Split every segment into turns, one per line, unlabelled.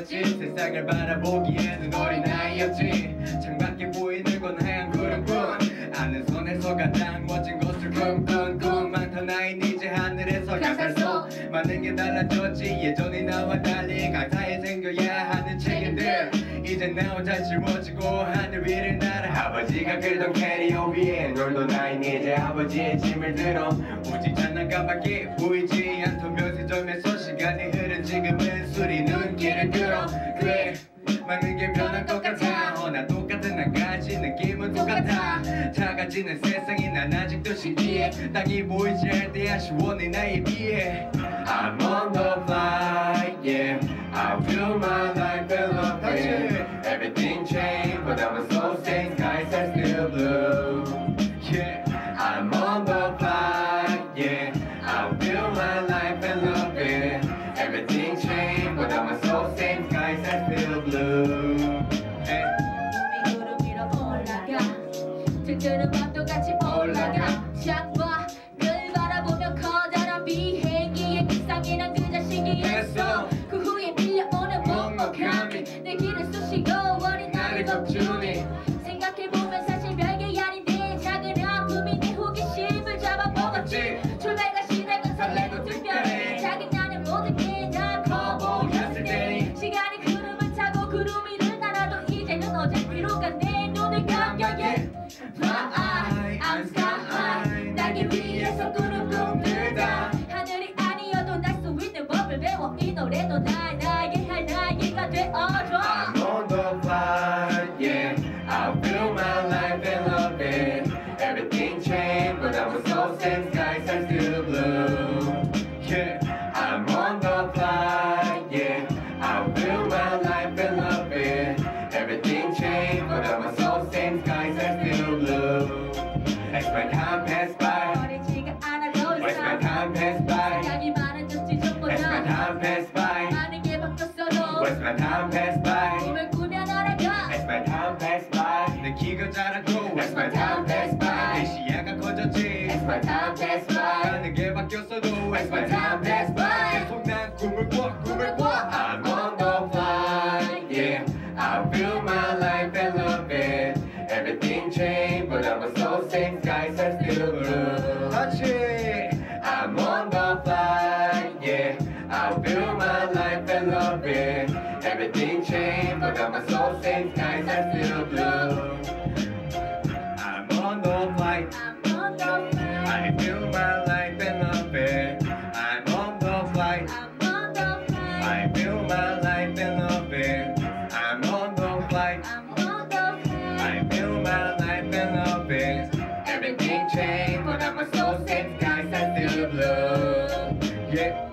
어렸지. 세상을 바라보기에는 어린 아이였지. 창밖에 보이는 건 하얀 구름뿐. 아는 손에서 가장 멋진 것을 꿈꾼 많던 나인 이제 하늘에서 가사서 많은 게 달라졌지. 예전에 나와 달리 강타에 생겨야 하는 책임들. 이제 나 혼자 짊어지고 하늘 위를 날아. 아버지가 끌던 캐리어 위에 놀던 나인 이제 아버지의 짐을 들어. 오직 장난감밖에 보이지 않던 점에서 똑같은 한 가지 느낌은 똑같아 작아지는 세상이 난 아직도 신기해 땅이 보이지 않을 때 아쉬워 내 나이에 비해 I'm on the flight yeah I feel my life in love with Everything changed but I'm so same skies are still blue yeah I'm on the flight yeah I feel my life in love with Everything changed but I'm so same skies are still blue
들뜨는 밤도 같이 올라가. 창밖을 바라보며 커다란 비행기의 기상이 난 그저 신기했어. 그 후에 밀려오는 먹먹함이 내 길을 쑤시고 어린 나를 덮주니 Fly, I'm
time passed by 내 키가 자라고 As my time passed by 내 시야가 커졌지 As my time passed by 많은 게 바뀌었어도 As my time passed by 계속 난 꿈을 꿔 꿈을 꿔 I'm on the flight Yeah I feel my life and love it Everything changed but I'm so same skies are still blue Touch it I'm on the flight Everything changed, but I'm so same skies are still blue. I'm on the flight.
I'm on the flight
I feel my life and love it. I'm on the flight.
I'm on the flight
I feel my life and love it. I'm on the flight.
I'm on the flight
I feel my life and love it. Everything changed, but I'm so same skies are still blue. Yeah,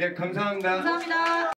예, 감사합니다.
감사합니다